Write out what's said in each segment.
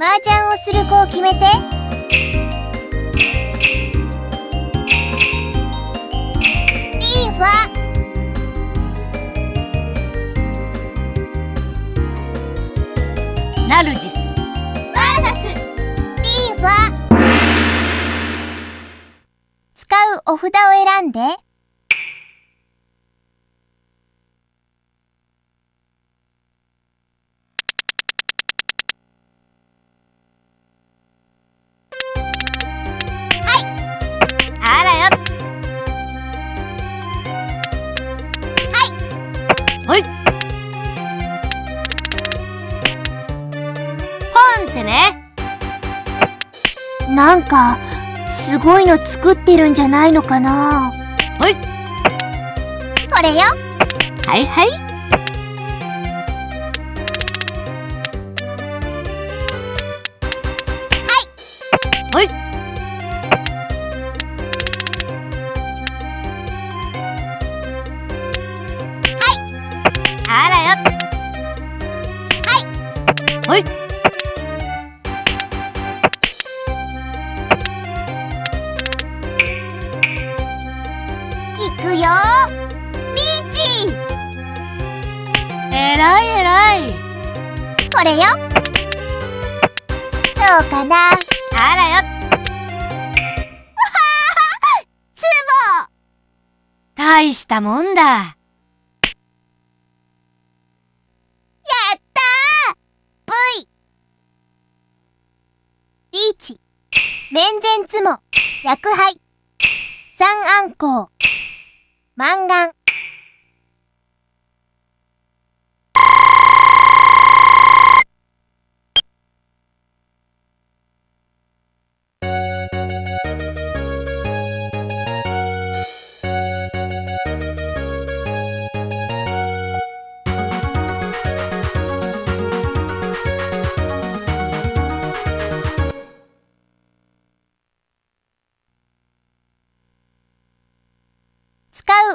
麻雀をする子を決めて。リーファナルジス。バーサス。リーファ使うお札を選んでてね。なんかすごいの作ってるんじゃないのかな。はい。これよ。はいはい。はいこれよ。どうかな？あらよ。ツボ。大したもんだ。やったー !V! リーチ、面前ツモ、薬杯、三マンガン。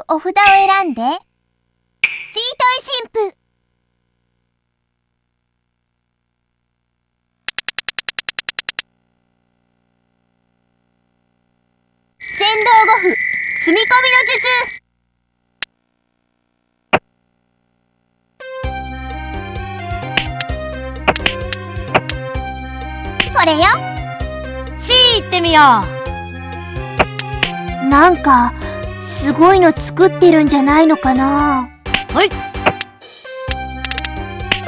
お札を選んで、チートイ神父。先導五符、積み込みの術。これよ。チー行ってみよう。なんか、すごいの作ってるんじゃないのかな？はい。こ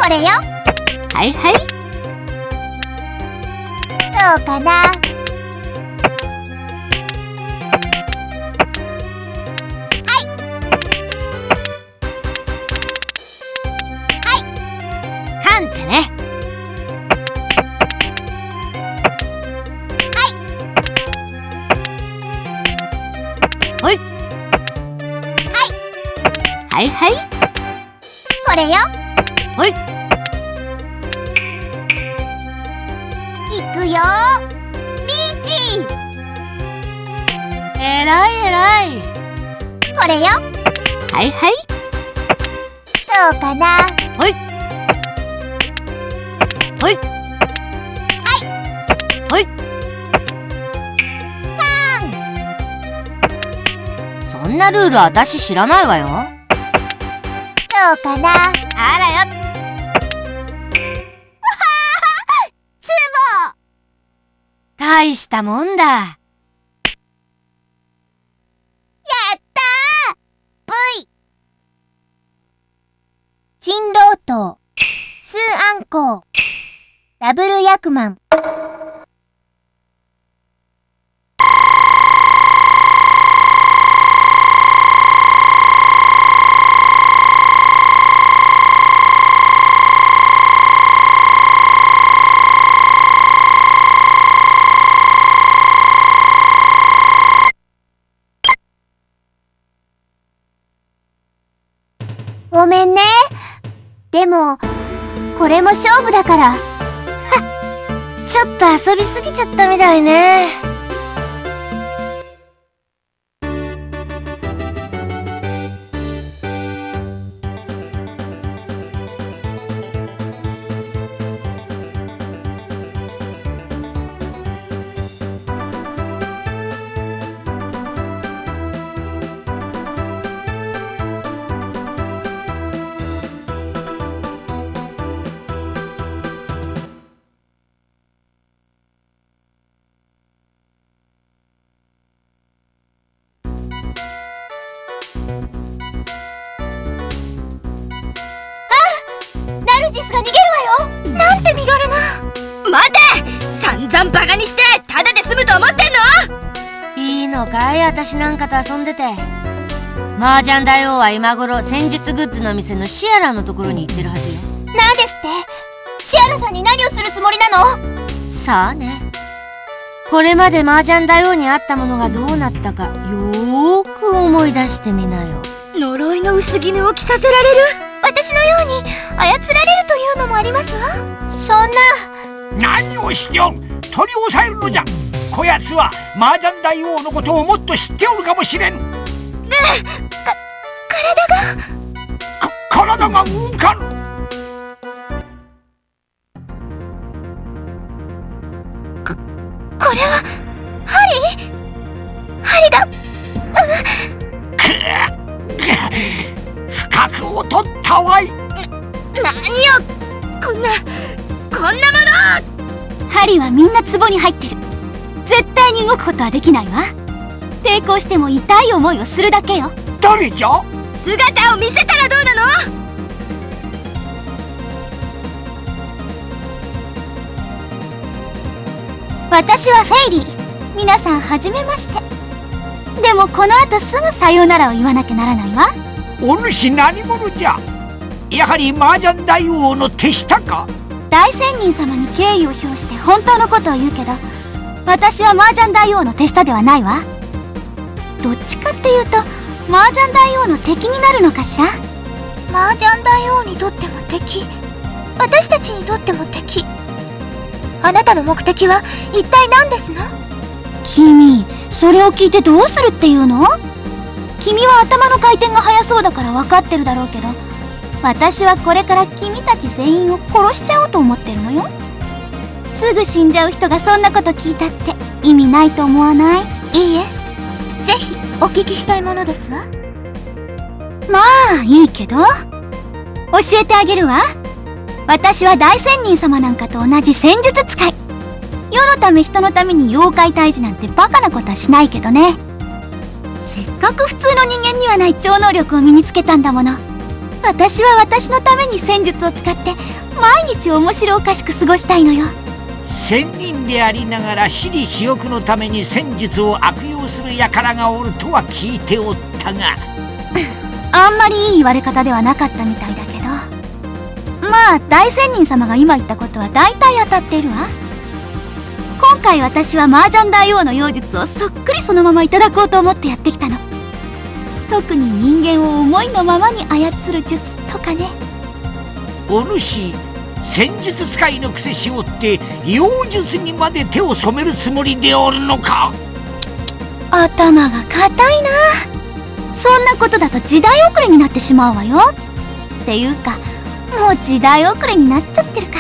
れよ。はいはい。どうかな？ハンってねはいはい。これよ。はい。いくよ。リーチ。えらいえらい。これよ。はいはい。どうかな。はい。はい。はい。そんなルール私知らないわよどうかなあらよツボ大したもんだやったー !V! 珍老頭、数暗光、ダブルヤクマン。ごめんね。でも、これも勝負だから。ちょっと遊びすぎちゃったみたいねわよ。なんて身軽な。待て。散々バカにしてただで済むと思ってんの。いいのかい？私なんかと遊んでて。麻雀大王は今頃戦術グッズの店のシアラのところに行ってるはずよ。なんですって？シアラさんに何をするつもりなの？さあね。これまで麻雀大王にあったものがどうなったかよーく思い出してみなよ。呪いの薄絹を着させられる？私のように操られるというのもありますわ。そんな。何をしておる。取り押さえるのじゃ。こやつは麻雀大王のことをもっと知っておるかもしれん。か体が。体が動かぬこれは壺に入ってる。絶対に動くことはできないわ。抵抗しても痛い思いをするだけよ。誰じゃ？姿を見せたらどうなの？私はフェイリー。皆さんはじめまして。でもこの後すぐさようならを言わなきゃならないわ。お主何者じゃ？やはり麻雀大王の手下か？大仙人様に敬意を表して本当のことを言うけど私は麻雀大王の手下ではないわ。どっちかっていうと麻雀大王の敵になるのかしら？麻雀大王にとっても敵。私たちにとっても敵。あなたの目的は一体何ですの？君それを聞いてどうするっていうの？君は頭の回転が速そうだから分かってるだろうけど私はこれから君たち全員を殺しちゃおうと思ってるのよ。すぐ死んじゃう人がそんなこと聞いたって意味ないと思わない？いいえ。ぜひお聞きしたいものですわ。まあいいけど。教えてあげるわ。私は大仙人様なんかと同じ戦術使い。世のため人のために妖怪退治なんてバカなことはしないけどね。せっかく普通の人間にはない超能力を身につけたんだもの私は私のために戦術を使って毎日面白おかしく過ごしたいのよ。仙人でありながら私利私欲のために戦術を悪用する輩がおるとは聞いておったが。あんまりいい言われ方ではなかったみたいだけど。まあ大仙人様が今言ったことは大体当たっているわ。今回私は麻雀大王の妖術をそっくりそのままいただこうと思ってやってきたの特に人間を思いのままに操る術とかね。お主戦術使いのくせしおって妖術にまで手を染めるつもりでおるのか？頭が固いな。そんなことだと時代遅れになってしまうわよ。っていうかもう時代遅れになっちゃってるか。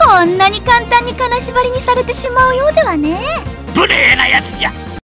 こんなに簡単に金縛りにされてしまうようではね。無礼なやつじゃ